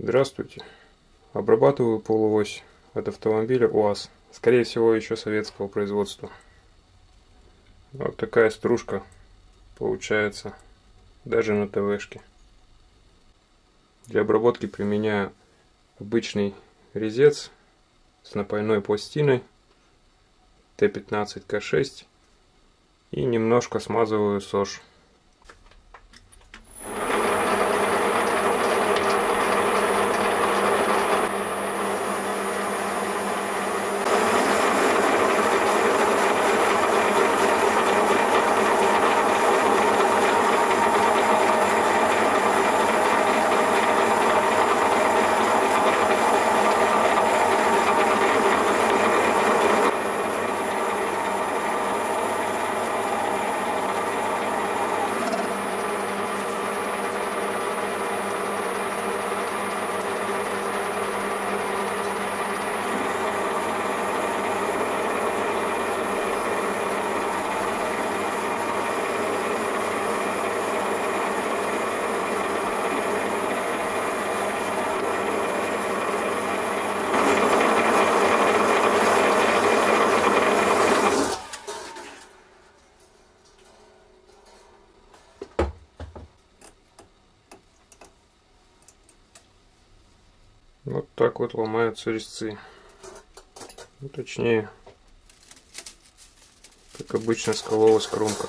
Здравствуйте. Обрабатываю полуось от автомобиля УАЗ. Скорее всего, еще советского производства. Вот такая стружка получается даже на ТВшке. Для обработки применяю обычный резец с напойной пластиной Т15К6 и немножко смазываю СОЖ. Вот так вот ломаются резцы. Ну, точнее, как обычно скололась кромка.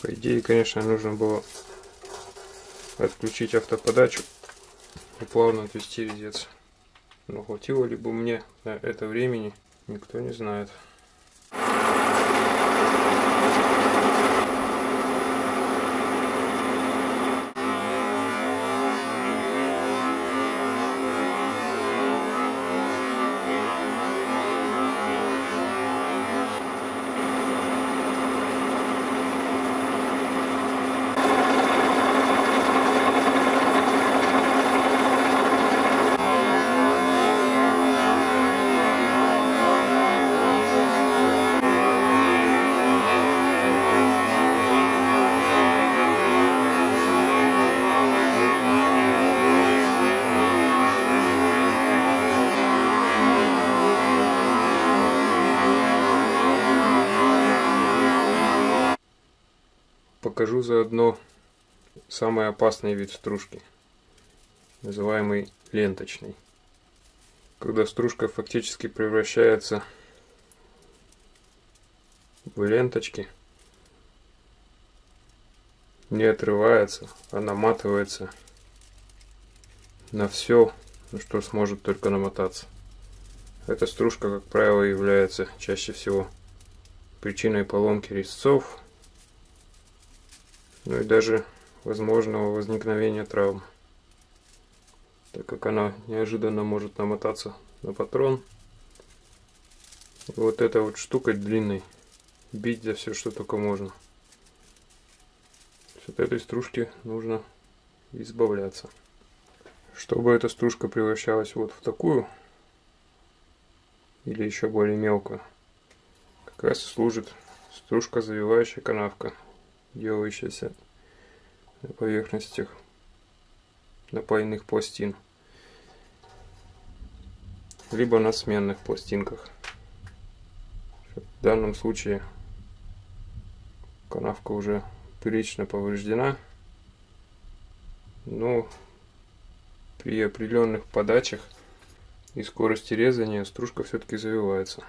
По идее, конечно, нужно было отключить автоподачу и плавно отвести резец. Но хватило ли бы мне на это времени, никто не знает. Покажу заодно самый опасный вид стружки, называемый ленточный. Когда стружка фактически превращается в ленточки, не отрывается, а наматывается на все, что сможет только намотаться. Эта стружка, как правило, является чаще всего причиной поломки резцов, ну и даже возможного возникновения травм, так как она неожиданно может намотаться на патрон. И вот эта вот штука длинной бить за все, что только можно. От этой стружки нужно избавляться. Чтобы эта стружка превращалась вот в такую, или еще более мелкую, как раз служит стружка завивающая канавка делающаяся на поверхностях напольных пластин либо на сменных пластинках в данном случае канавка уже прилично повреждена но при определенных подачах и скорости резания стружка все-таки завивается.